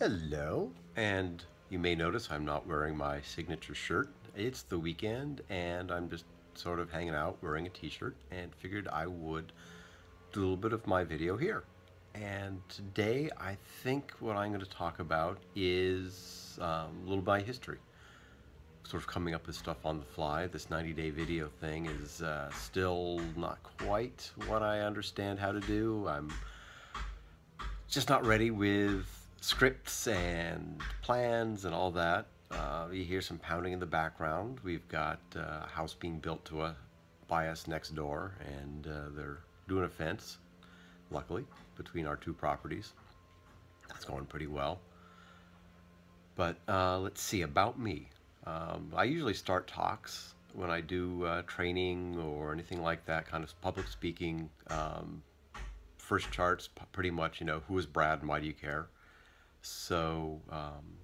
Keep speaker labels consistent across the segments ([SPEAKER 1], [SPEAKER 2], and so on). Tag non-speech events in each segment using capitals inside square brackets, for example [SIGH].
[SPEAKER 1] Hello, and you may notice I'm not wearing my signature shirt. It's the weekend, and I'm just sort of hanging out wearing a t-shirt and figured I would do a little bit of my video here. And today I think what I'm going to talk about is um, a little by history. Sort of coming up with stuff on the fly. This 90 day video thing is uh, still not quite what I understand how to do. I'm just not ready with scripts and plans and all that. Uh, you hear some pounding in the background. We've got uh, a house being built to a, by us next door, and uh, they're doing a fence, luckily, between our two properties. That's going pretty well. But uh, let's see, about me. Um, I usually start talks when I do uh, training or anything like that, kind of public speaking. Um, first charts, pretty much, you know, who is Brad and why do you care? So um,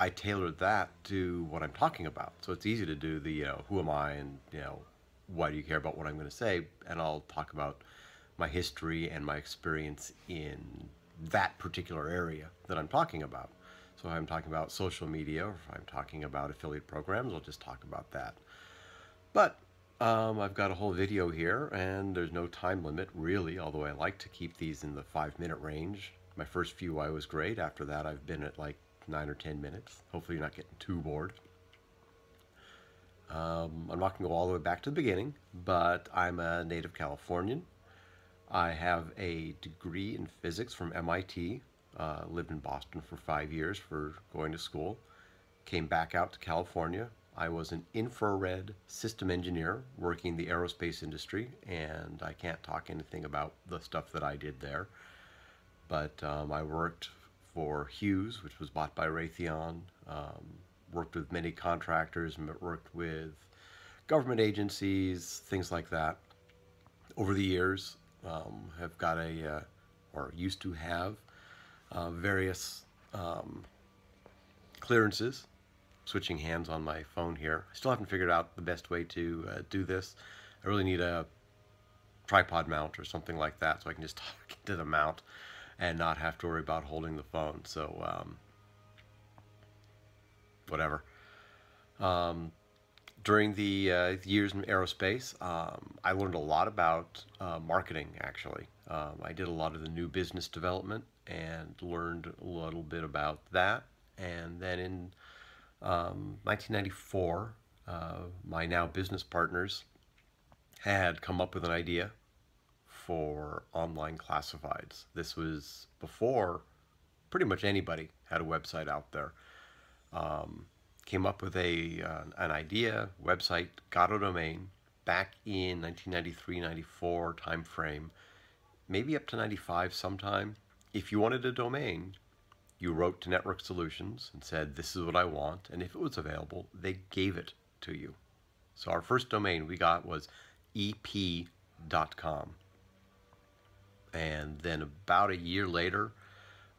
[SPEAKER 1] I tailor that to what I'm talking about. So it's easy to do the, you know, who am I and, you know, why do you care about what I'm going to say? And I'll talk about my history and my experience in that particular area that I'm talking about. So if I'm talking about social media or if I'm talking about affiliate programs, I'll just talk about that. But um, I've got a whole video here and there's no time limit really, although I like to keep these in the five minute range. My first few I was great. After that I've been at like nine or ten minutes. Hopefully you're not getting too bored. Um, I'm not going to go all the way back to the beginning, but I'm a native Californian. I have a degree in physics from MIT. Uh, lived in Boston for five years for going to school. Came back out to California. I was an infrared system engineer working in the aerospace industry, and I can't talk anything about the stuff that I did there. But um, I worked for Hughes, which was bought by Raytheon, um, worked with many contractors, worked with government agencies, things like that. Over the years, um, have got a, uh, or used to have, uh, various um, clearances. Switching hands on my phone here. I still haven't figured out the best way to uh, do this. I really need a tripod mount or something like that so I can just [LAUGHS] talk into the mount and not have to worry about holding the phone. So, um, whatever. Um, during the uh, years in aerospace, um, I learned a lot about uh, marketing, actually. Um, I did a lot of the new business development and learned a little bit about that. And then in 1994, um, uh, my now business partners had come up with an idea for online classifieds. This was before pretty much anybody had a website out there. Um, came up with a uh, an idea, website, got a domain back in 1993-94 time frame, maybe up to 95 sometime. If you wanted a domain, you wrote to Network Solutions and said, this is what I want, and if it was available, they gave it to you. So our first domain we got was ep.com and then about a year later,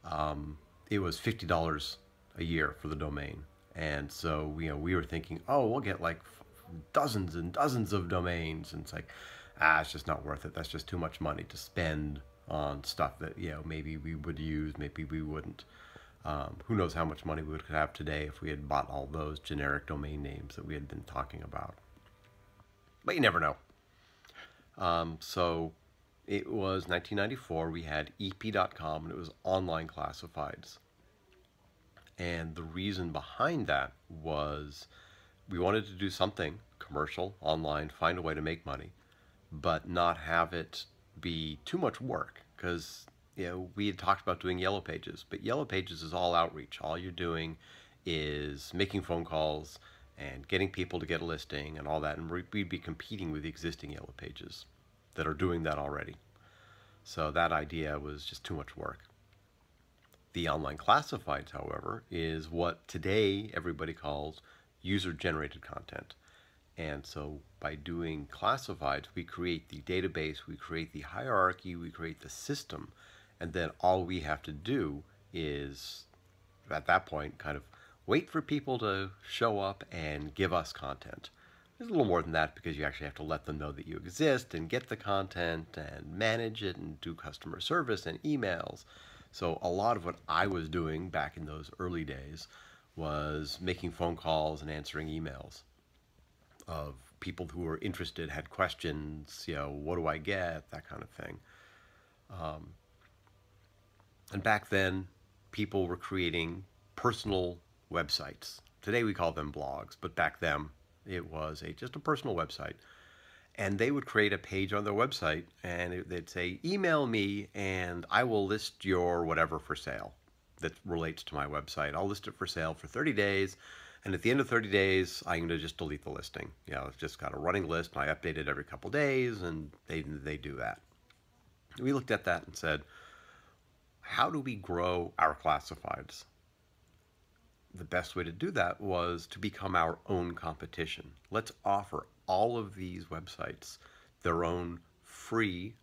[SPEAKER 1] um, it was fifty dollars a year for the domain. And so you know we were thinking, oh, we'll get like dozens and dozens of domains, and it's like, ah, it's just not worth it. That's just too much money to spend on stuff that you know maybe we would use, maybe we wouldn't. Um, who knows how much money we would have today if we had bought all those generic domain names that we had been talking about. But you never know. Um, so it was 1994. We had EP.com and it was online classifieds. And the reason behind that was we wanted to do something commercial, online, find a way to make money, but not have it be too much work because you know we had talked about doing yellow pages, but yellow pages is all outreach. All you're doing is making phone calls and getting people to get a listing and all that, and we'd be competing with the existing yellow pages that are doing that already. So that idea was just too much work. The online classifieds, however, is what today everybody calls user-generated content. And so by doing classifieds, we create the database, we create the hierarchy, we create the system, and then all we have to do is, at that point, kind of wait for people to show up and give us content. There's a little more than that because you actually have to let them know that you exist and get the content and manage it and do customer service and emails. So a lot of what I was doing back in those early days was making phone calls and answering emails of people who were interested, had questions, you know, what do I get, that kind of thing. Um, and back then, people were creating personal websites. Today we call them blogs, but back then it was a just a personal website. And they would create a page on their website and it, they'd say, email me and I will list your whatever for sale that relates to my website. I'll list it for sale for 30 days. And at the end of 30 days, I'm going to just delete the listing. You know, it's just got a running list and I update it every couple days and they, they do that. We looked at that and said, how do we grow our classifieds? The best way to do that was to become our own competition. Let's offer all of these websites their own free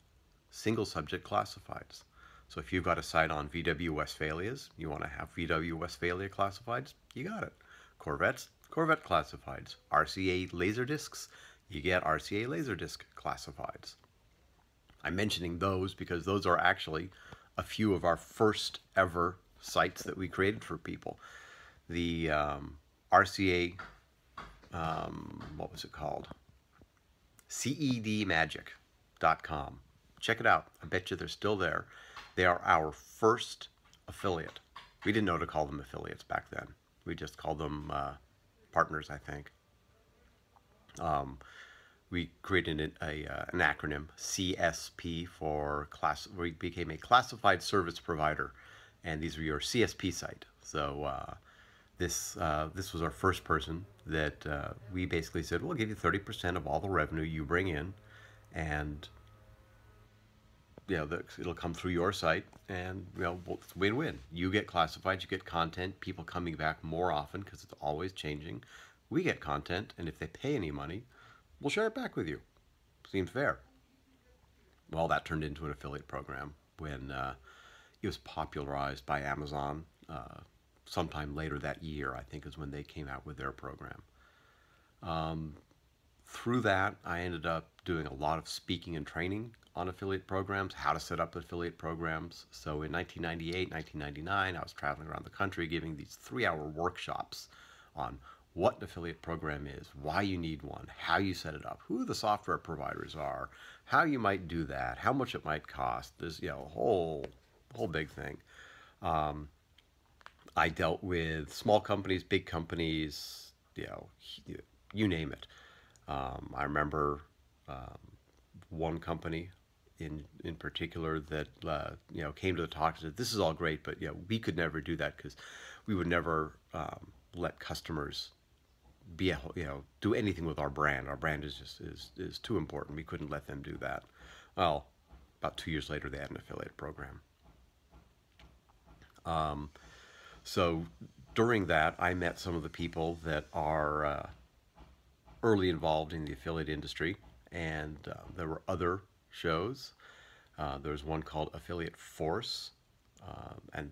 [SPEAKER 1] single subject classifieds. So if you've got a site on VW Westfalias, you want to have VW Westfalia classifieds, you got it. Corvettes, Corvette classifieds. RCA Laserdiscs, you get RCA Laserdisc classifieds. I'm mentioning those because those are actually a few of our first ever sites that we created for people. The um, RCA, um, what was it called? CEDmagic.com. Check it out. I bet you they're still there. They are our first affiliate. We didn't know to call them affiliates back then. We just called them uh, partners, I think. Um, we created an, a, uh, an acronym, CSP, for class. We became a classified service provider, and these are your CSP site. So uh, this uh, this was our first person that uh, we basically said, we'll give you 30% of all the revenue you bring in, and you know, the, it'll come through your site and, you know, it's win-win. You get classified, you get content, people coming back more often because it's always changing. We get content, and if they pay any money, we'll share it back with you. Seems fair. Well, that turned into an affiliate program when uh, it was popularized by Amazon uh, sometime later that year, I think is when they came out with their program. Um, through that, I ended up doing a lot of speaking and training on affiliate programs, how to set up affiliate programs. So in 1998, 1999, I was traveling around the country giving these three-hour workshops on what an affiliate program is, why you need one, how you set it up, who the software providers are, how you might do that, how much it might cost. There's you know a whole whole big thing. Um, I dealt with small companies, big companies, you know, you name it. Um, I remember um, one company in in particular that uh, you know came to the talk and said, "This is all great, but you know, we could never do that because we would never um, let customers be a, you know do anything with our brand. Our brand is just is is too important. We couldn't let them do that." Well, about two years later, they had an affiliate program. Um, so during that, I met some of the people that are uh, early involved in the affiliate industry, and uh, there were other shows. Uh, there was one called Affiliate Force, uh, and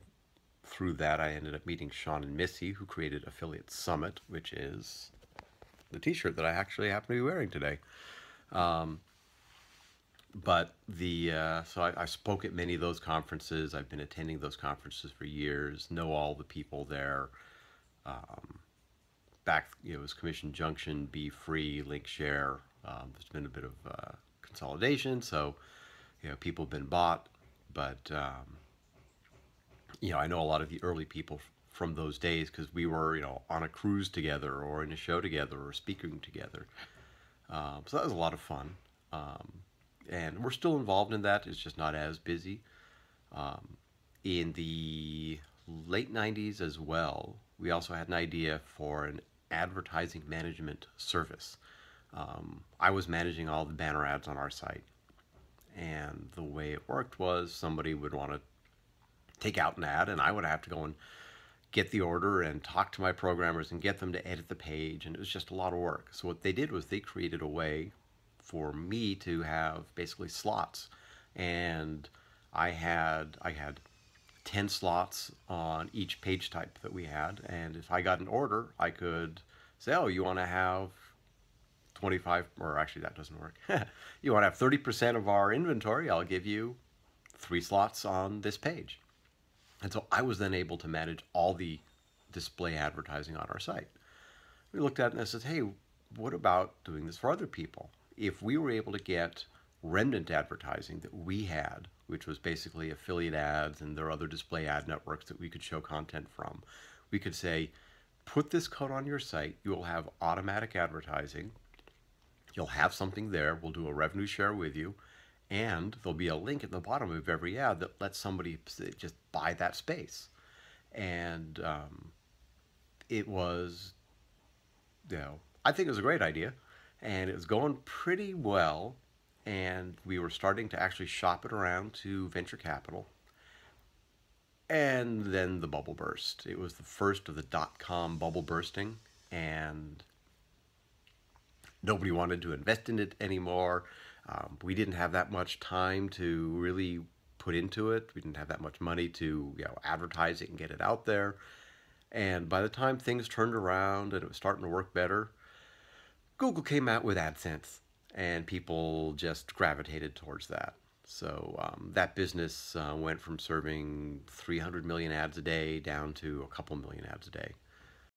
[SPEAKER 1] through that I ended up meeting Shawn and Missy, who created Affiliate Summit, which is the t-shirt that I actually happen to be wearing today. Um, but the uh, so I, I, spoke at many of those conferences. I've been attending those conferences for years. Know all the people there. Um, back, you know, it was Commission Junction, Be Free, LinkShare. Um, there's been a bit of uh, consolidation, so you know people have been bought, but um, you know I know a lot of the early people from those days because we were you know on a cruise together or in a show together or speaking together. Um, so that was a lot of fun, um, and we're still involved in that. It's just not as busy. Um, in the late 90s as well, we also had an idea for an advertising management service. Um, I was managing all the banner ads on our site. And the way it worked was somebody would want to take out an ad, and I would have to go and get the order and talk to my programmers and get them to edit the page. And it was just a lot of work. So what they did was they created a way for me to have basically slots. And I had I had 10 slots on each page type that we had. And if I got an order, I could say, oh, you want to have 25, or actually that doesn't work. [LAUGHS] you want to have 30% of our inventory, I'll give you three slots on this page. And so I was then able to manage all the display advertising on our site. We looked at it and I said, hey, what about doing this for other people? If we were able to get remnant advertising that we had, which was basically affiliate ads and there are other display ad networks that we could show content from, we could say, put this code on your site, you will have automatic advertising, you'll have something there, we'll do a revenue share with you, and there'll be a link at the bottom of every ad that lets somebody just buy that space. And um, it was, you know, I think it was a great idea, and it was going pretty well. And we were starting to actually shop it around to venture capital. And then the bubble burst. It was the first of the dot com bubble bursting, and nobody wanted to invest in it anymore. Um, we didn't have that much time to really put into it. We didn't have that much money to you know advertise it and get it out there. And by the time things turned around and it was starting to work better, Google came out with AdSense, and people just gravitated towards that. So um, that business uh, went from serving 300 million ads a day down to a couple million ads a day.